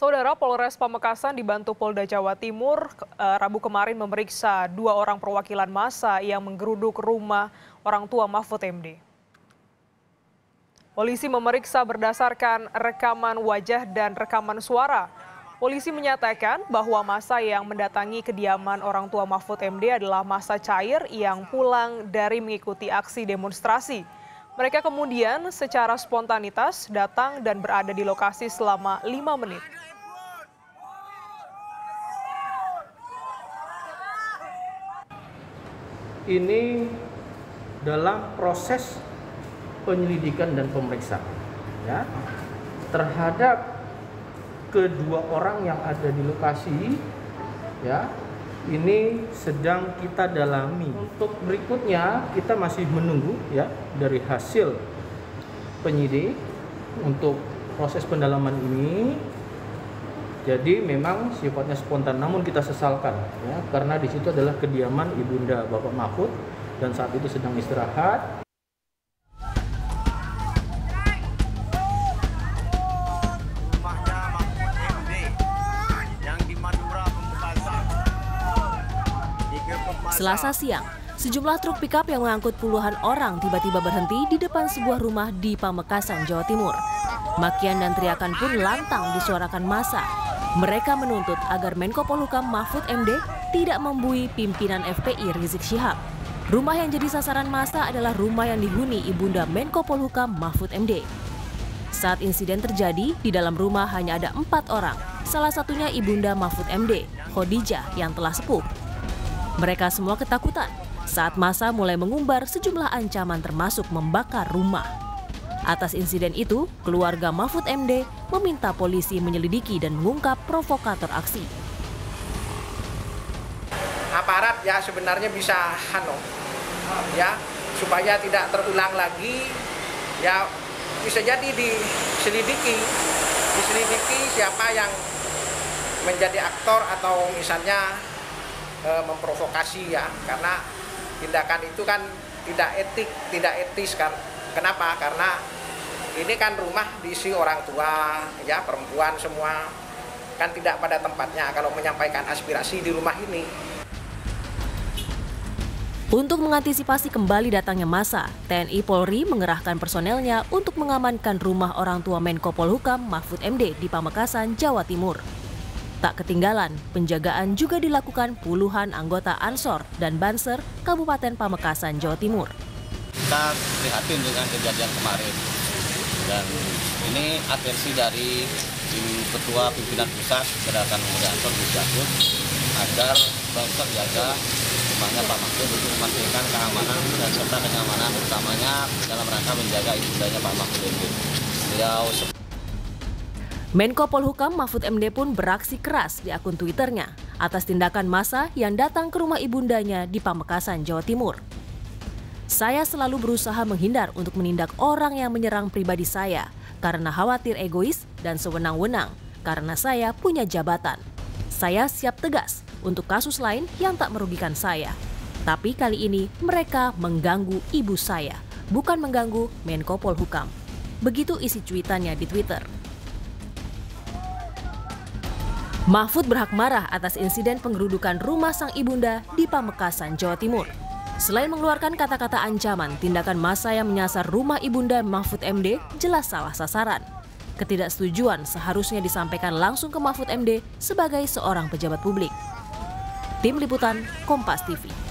Saudara Polres Pamekasan dibantu Polda Jawa Timur eh, Rabu kemarin memeriksa dua orang perwakilan massa yang menggeruduk rumah orang tua Mahfud MD. Polisi memeriksa berdasarkan rekaman wajah dan rekaman suara. Polisi menyatakan bahwa masa yang mendatangi kediaman orang tua Mahfud MD adalah masa cair yang pulang dari mengikuti aksi demonstrasi. Mereka kemudian secara spontanitas datang dan berada di lokasi selama lima menit. ini dalam proses penyelidikan dan pemeriksaan ya terhadap kedua orang yang ada di lokasi ya ini sedang kita dalami untuk berikutnya kita masih menunggu ya dari hasil penyidik untuk proses pendalaman ini jadi memang sifatnya spontan, namun kita sesalkan ya karena di situ adalah kediaman ibunda Bapak Mahfud dan saat itu sedang istirahat. Selasa siang, sejumlah truk pickup yang mengangkut puluhan orang tiba-tiba berhenti di depan sebuah rumah di Pamekasan, Jawa Timur. Makian dan teriakan pun lantang disuarakan massa mereka menuntut agar Menko Polhukam Mahfud MD tidak membui pimpinan FPI Rizik Syihab. Rumah yang jadi sasaran masa adalah rumah yang dihuni Ibunda Menko Polhukam Mahfud MD. Saat insiden terjadi, di dalam rumah hanya ada empat orang, salah satunya Ibunda Mahfud MD, Khadijah yang telah sepuh. Mereka semua ketakutan saat masa mulai mengumbar sejumlah ancaman termasuk membakar rumah. Atas insiden itu, keluarga Mahfud MD meminta polisi menyelidiki dan mengungkap provokator aksi. Aparat ya sebenarnya bisa hano ya supaya tidak terulang lagi ya bisa jadi diselidiki diselidiki siapa yang menjadi aktor atau misalnya e, memprovokasi ya karena tindakan itu kan tidak etik tidak etis kan Kenapa? Karena ini kan rumah diisi orang tua, ya perempuan semua kan tidak pada tempatnya kalau menyampaikan aspirasi di rumah ini. Untuk mengantisipasi kembali datangnya masa, TNI Polri mengerahkan personelnya untuk mengamankan rumah orang tua Menko Polhukam Mahfud MD di Pamekasan, Jawa Timur. Tak ketinggalan, penjagaan juga dilakukan puluhan anggota Ansor dan Banser Kabupaten Pamekasan, Jawa Timur. Kita prihatin dengan kejadian kemarin. Dan ini atensi dari tim ketua pimpinan pusat gerakan pemuda Ansor Gus agar bangsa jaga rumahnya Pak Mahfud untuk memastikan keamanan dan serta kenyamanan utamanya dalam rangka menjaga ibundanya Pak Mahfud MD. Beliau Menko Polhukam Mahfud MD pun beraksi keras di akun Twitternya atas tindakan massa yang datang ke rumah ibundanya di Pamekasan, Jawa Timur. Saya selalu berusaha menghindar untuk menindak orang yang menyerang pribadi saya karena khawatir egois dan sewenang-wenang karena saya punya jabatan. Saya siap tegas untuk kasus lain yang tak merugikan saya. Tapi kali ini mereka mengganggu ibu saya, bukan mengganggu Menko Polhukam. Begitu isi cuitannya di Twitter. Mahfud berhak marah atas insiden penggerudukan rumah sang ibunda di Pamekasan, Jawa Timur. Selain mengeluarkan kata-kata ancaman, tindakan massa yang menyasar rumah ibunda Mahfud MD jelas salah sasaran. Ketidaksetujuan seharusnya disampaikan langsung ke Mahfud MD sebagai seorang pejabat publik. Tim Liputan Kompas TV